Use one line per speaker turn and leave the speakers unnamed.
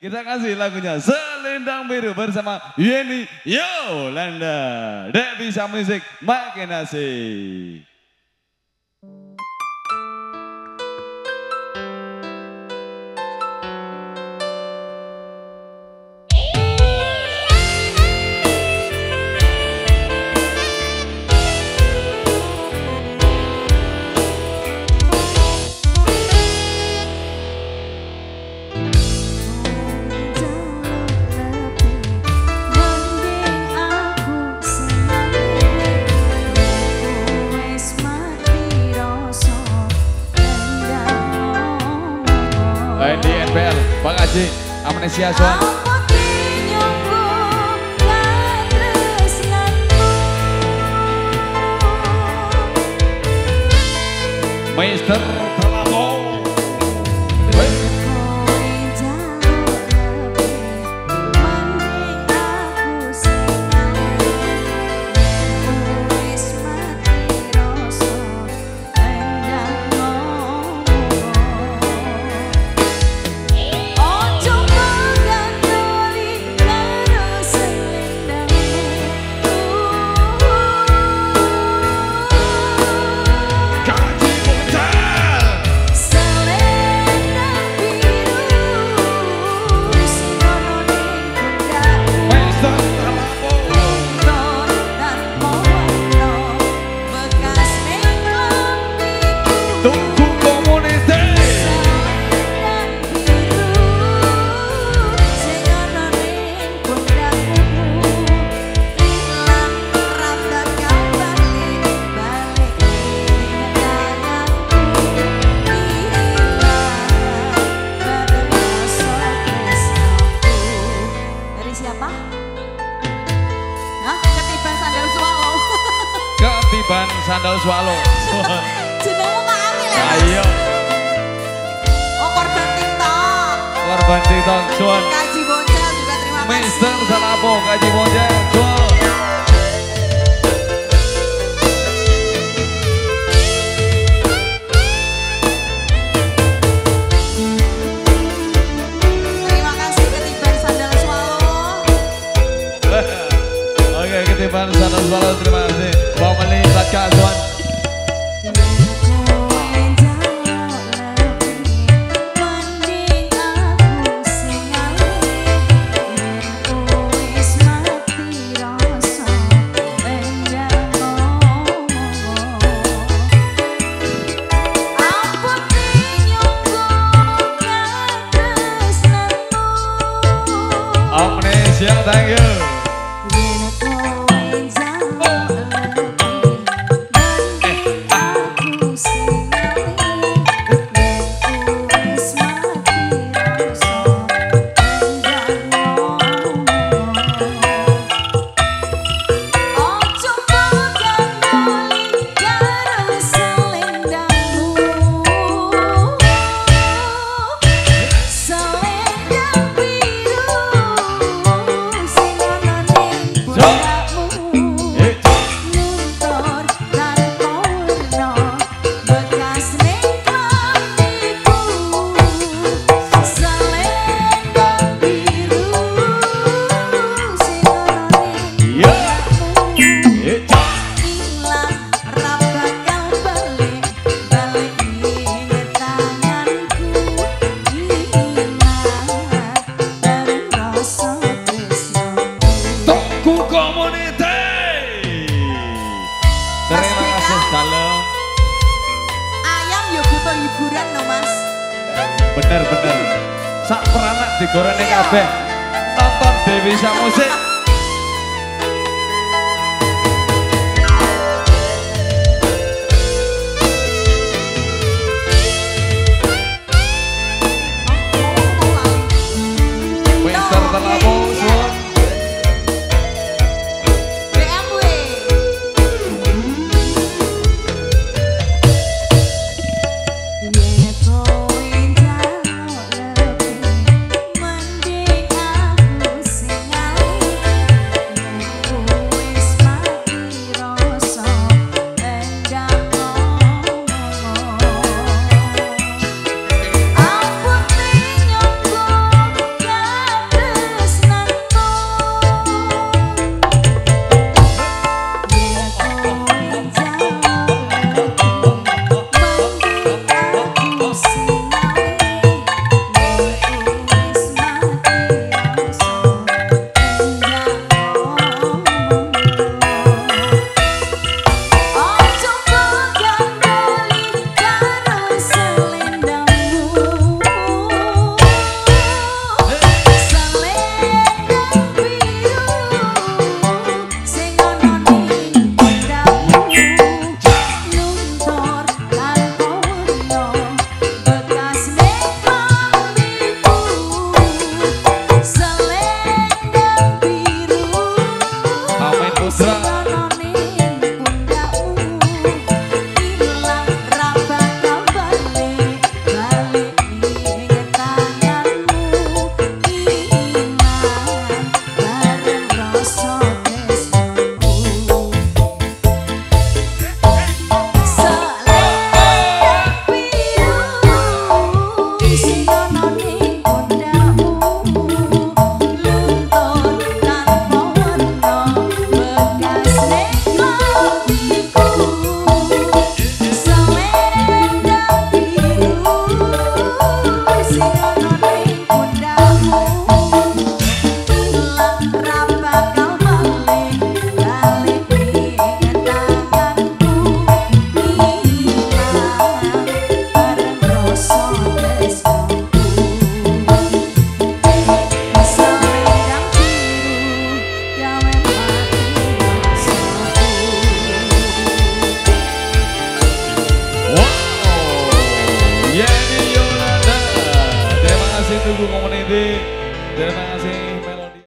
Kita kasih lagunya Selendang Biru bersama Yeni Yolanda. Bisa musik makin asik. Haji, Amnesia Suan. Mister
sandal swallow. Jenengmu Kak Amil ya? Mas?
Ayo,
Oh korban TikTok.
korban TikTok Suan.
Kaji bocah juga terima kasih.
Mister Salapo, Kaji Motel. Suan.
Butuh hiburan loh mas
Bener bener. Sak peranak digoreng kabeh. Nonton Dewi Musik.
Terima kasih.